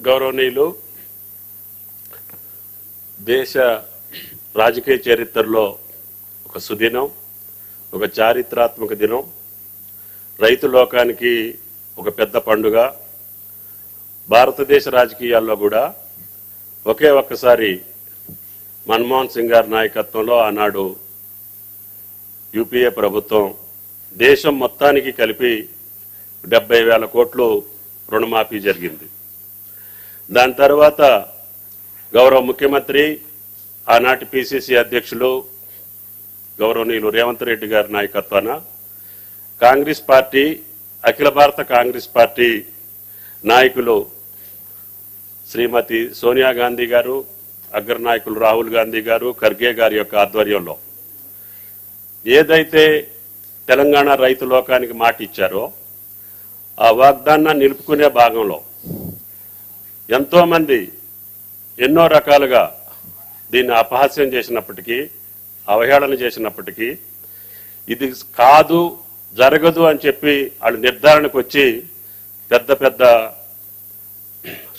గౌరవనీయులు దేశ రాజకీయ చరిత్రలో ఒక సుదినం ఒక చారిత్రాత్మక దినం. రైతు లోకానికి ఒక పెద్ద పండుగ. భారతదేశ రాజకీయాల్లో కూడా ఒకే ఒక్కసారి మన్మోహన్ సింగ్ గారి నాయకత్వంలో ఆనాడు యూపీఏ ప్రభుత్వం దేశం మొత్తానికి కలిపి డెబ్బై వేల కోట్లు రుణమాఫీ జరిగింది. దాని తర్వాత గౌరవ ముఖ్యమంత్రి ఆనాటి పిసిసి అధ్యక్షులు గౌరవనీయులు రేవంత్ రెడ్డి గారి నాయకత్వాన కాంగ్రెస్ పార్టీ అఖిల భారత కాంగ్రెస్ పార్టీ నాయకులు శ్రీమతి సోనియా గాంధీ గారు అగ్ర నాయకులు రాహుల్ గాంధీ గారు ఖర్గే గారి యొక్క ఆధ్వర్యంలో ఏదైతే తెలంగాణ రైతు లోకానికి మాట ఇచ్చారో ఆ వాగ్దానాన్ని నిలుపుకునే భాగంలో ఎంతోమంది ఎన్నో రకాలుగా దీన్ని అపహాస్యం చేసినప్పటికీ అవహేళన చేసినప్పటికీ ఇది కాదు జరగదు అని చెప్పి వాళ్ళు నిర్ధారణకు వచ్చి పెద్ద పెద్ద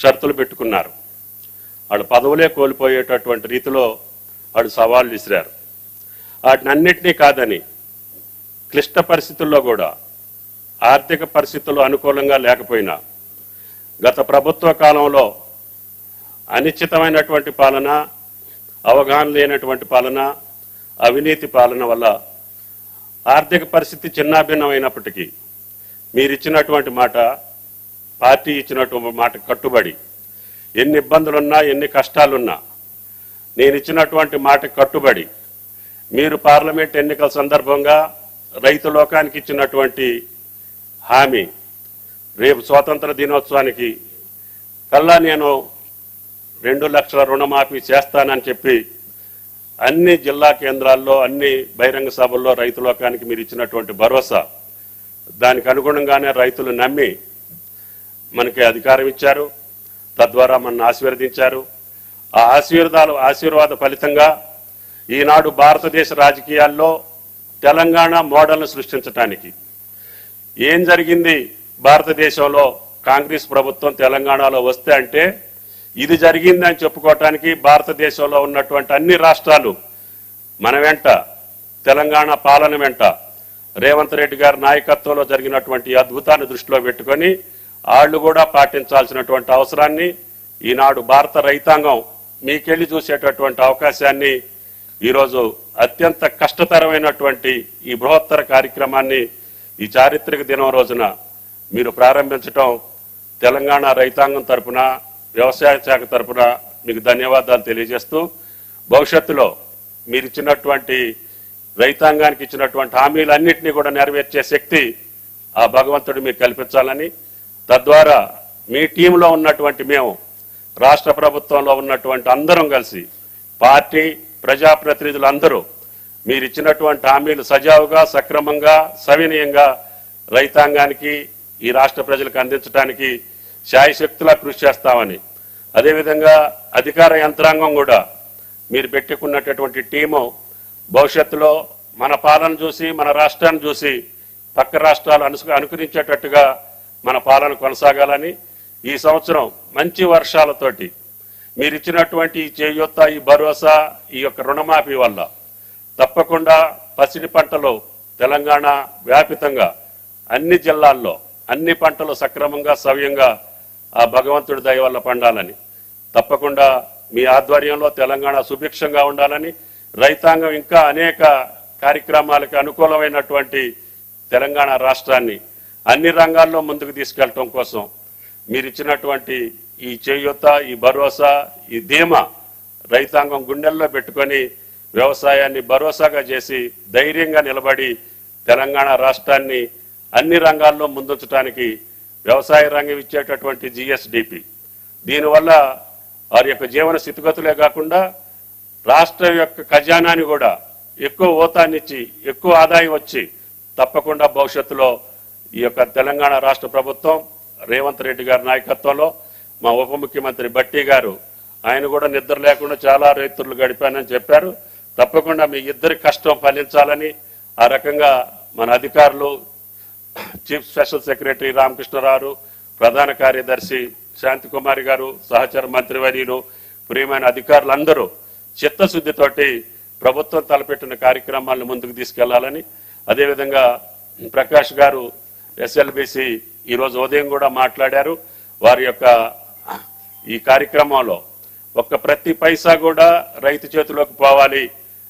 షరతులు పెట్టుకున్నారు. వాళ్ళు పదవులే కోల్పోయేటటువంటి రీతిలో వాళ్ళు సవాళ్ళు విసిరారు. వాటిని అన్నింటినీ కాదని క్లిష్ట పరిస్థితుల్లో కూడా ఆర్థిక పరిస్థితులు అనుకూలంగా లేకపోయినా గత ప్రభుత్వ కాలంలో అనిశ్చితమైనటువంటి పాలన అవగాహన లేనటువంటి పాలన అవినీతి పాలన వల్ల ఆర్థిక పరిస్థితి చిన్నాభిన్నమైనప్పటికీ మీరిచ్చినటువంటి మాట పార్టీ ఇచ్చినటువంటి మాట కట్టుబడి ఎన్ని ఇబ్బందులున్నా ఎన్ని కష్టాలున్నా నేను ఇచ్చినటువంటి మాట కట్టుబడి మీరు పార్లమెంట్ ఎన్నికల సందర్భంగా రైతు లోకానికి ఇచ్చినటువంటి హామీ రేపు స్వాతంత్ర దినోత్సవానికి కల్లా నేను రెండు లక్షల రుణమాఫీ చేస్తానని చెప్పి అన్ని జిల్లా కేంద్రాల్లో అన్ని బహిరంగ సభల్లో రైతు లోకానికి మీరు ఇచ్చినటువంటి భరోసా దానికి అనుగుణంగానే రైతులు నమ్మి మనకి అధికారం ఇచ్చారు తద్వారా మన ఆశీర్వదించారు. ఆ ఆశీర్వాదాలు ఆశీర్వాద ఫలితంగా ఈనాడు భారతదేశ రాజకీయాల్లో తెలంగాణ మోడల్ను సృష్టించటానికి ఏం జరిగింది? భారతదేశంలో కాంగ్రెస్ ప్రభుత్వం తెలంగాణలో వస్తే అంటే ఇది జరిగిందని చెప్పుకోవటానికి భారతదేశంలో ఉన్నటువంటి అన్ని రాష్ట్రాలు మన వెంట తెలంగాణ పాలన వెంట రేవంత్ రెడ్డి గారి నాయకత్వంలో జరిగినటువంటి అద్భుతాన్ని దృష్టిలో పెట్టుకొని వాళ్ళు కూడా పాటించాల్సినటువంటి అవసరాన్ని ఈనాడు భారత రైతాంగం మీకెళ్ళి చూసేటటువంటి అవకాశాన్ని ఈరోజు అత్యంత కష్టతరమైనటువంటి ఈ బృహత్తర కార్యక్రమాన్ని ఈ చారిత్రక దినం రోజున మీరు ప్రారంభించటం తెలంగాణ రైతాంగం తరపున వ్యవసాయ శాఖ తరపున మీకు ధన్యవాదాలు తెలియజేస్తూ భవిష్యత్తులో మీరు ఇచ్చినటువంటి రైతాంగానికి ఇచ్చినటువంటి హామీలన్నింటినీ కూడా నెరవేర్చే శక్తి ఆ భగవంతుడు మీకు కల్పించాలని తద్వారా మీ టీంలో ఉన్నటువంటి మేము రాష్ట్ర ప్రభుత్వంలో ఉన్నటువంటి అందరం కలిసి పార్టీ ప్రజాప్రతినిధులు అందరూ మీరు ఇచ్చినటువంటి హామీలు సజావుగా సక్రమంగా సవినయంగా రైతాంగానికి ఈ రాష్ట్ర ప్రజలకు అందించడానికి శాయశక్తులా కృషి చేస్తామని. అదేవిధంగా అధికార యంత్రాంగం కూడా మీరు పెట్టుకున్నటువంటి టీము భవిష్యత్తులో మన పాలన చూసి మన రాష్ట్రాన్ని చూసి పక్క రాష్ట్రాలు అనుసు అనుకరించేటట్టుగా మన పాలన కొనసాగాలని ఈ సంవత్సరం మంచి వర్షాలతోటి మీరు ఇచ్చినటువంటి ఈ చేయూత ఈ భరోసా ఈ యొక్క రుణమాఫీ వల్ల తప్పకుండా పసిడి పంటలు తెలంగాణ వ్యాపితంగా అన్ని జిల్లాల్లో అన్ని పంటలు సక్రమంగా సవ్యంగా ఆ భగవంతుడి దయ వల్ల పండాలని. తప్పకుండా మీ ఆధ్వర్యంలో తెలంగాణ సుభిక్షంగా ఉండాలని రైతాంగం ఇంకా అనేక కార్యక్రమాలకు అనుకూలమైనటువంటి తెలంగాణ రాష్ట్రాన్ని అన్ని రంగాల్లో ముందుకు తీసుకెళ్ళటం కోసం మీరు ఇచ్చినటువంటి ఈ చేయూత ఈ భరోసా ఈ ధీమా రైతాంగం గుండెల్లో పెట్టుకొని వ్యవసాయాన్ని భరోసాగా చేసి ధైర్యంగా నిలబడి తెలంగాణ రాష్ట్రాన్ని అన్ని రంగాల్లో ముందుంచడానికి వ్యవసాయ రంగం ఇచ్చేటటువంటి జిఎస్డిపి దీనివల్ల వారి యొక్క జీవన స్థితిగతులే కాకుండా రాష్ట్రం యొక్క ఖజానాని కూడా ఎక్కువ ఓతాన్నిచ్చి ఎక్కువ ఆదాయం వచ్చి తప్పకుండా భవిష్యత్తులో ఈ యొక్క తెలంగాణ రాష్ట్ర ప్రభుత్వం రేవంత్ రెడ్డి గారి నాయకత్వంలో మా ఉప ముఖ్యమంత్రి భట్టి గారు ఆయన కూడా నిద్ర లేకుండా చాలా రైతులు గడిపానని చెప్పారు. తప్పకుండా మీ ఇద్దరి కష్టం ఫలించాలని ఆ రకంగా మన అధికారులు చీఫ్ స్పెషల్ సెక్రటరీ రామకృష్ణరావు ప్రధాన కార్యదర్శి శాంతి కుమారి గారు సహచర మంత్రివర్యులు ప్రియమైన అధికారులందరూ చిత్తశుద్ధితోటి ప్రభుత్వం తలపెట్టిన కార్యక్రమాలను ముందుకు తీసుకెళ్ళాలని. అదేవిధంగా ప్రకాష్ గారు ఎస్ఎల్బిసి ఈరోజు ఉదయం కూడా మాట్లాడారు. వారి యొక్క ఈ కార్యక్రమంలో ఒక్క ప్రతి పైసా కూడా రైతు చేతిలోకి పోవాలి.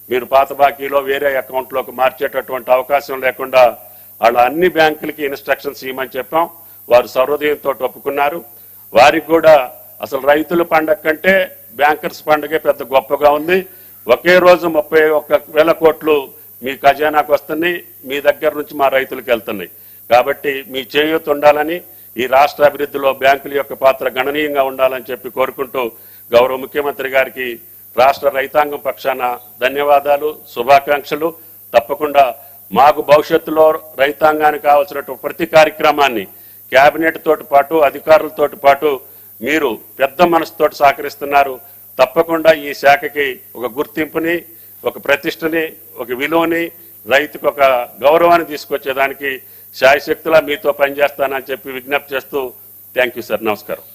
మీరు పాత బాకీలో వేరే అకౌంట్లోకి మార్చేటటువంటి అవకాశం లేకుండా వాళ్ళ అన్ని బ్యాంకులకి ఇన్స్ట్రక్షన్స్ ఇవ్వమని చెప్పాం. వారు సర్వోదయంతో ఒప్పుకున్నారు. వారికి కూడా అసలు రైతుల పండగ కంటే బ్యాంకర్స్ పండుగే పెద్ద గొప్పగా ఉంది. ఒకే రోజు ముప్పై ఒక్క వేల కోట్లు మీ ఖజానాకు వస్తున్నాయి. మీ దగ్గర నుంచి మా రైతులకు వెళ్తున్నాయి. కాబట్టి మీ చేయూత ఉండాలని ఈ రాష్ట్ర అభివృద్ధిలో బ్యాంకుల యొక్క పాత్ర గణనీయంగా ఉండాలని చెప్పి కోరుకుంటూ గౌరవ ముఖ్యమంత్రి గారికి రాష్ట్ర రైతాంగం పక్షాన ధన్యవాదాలు శుభాకాంక్షలు. తప్పకుండా మాకు భవిష్యత్తులో రైతాంగానికి కావాల్సినటువంటి ప్రతి కార్యక్రమాన్ని కేబినెట్ తోటి పాటు అధికారులతోటి పాటు మీరు పెద్ద మనసుతోటి సహకరిస్తున్నారు. తప్పకుండా ఈ శాఖకి ఒక గుర్తింపుని ఒక ప్రతిష్టని ఒక విలువని రైతుకు ఒక గౌరవాన్ని తీసుకొచ్చేదానికి శాయశక్తులా మీతో పనిచేస్తానని చెప్పి విజ్ఞప్తి చేస్తూ థ్యాంక్ యూ సార్. నమస్కారం.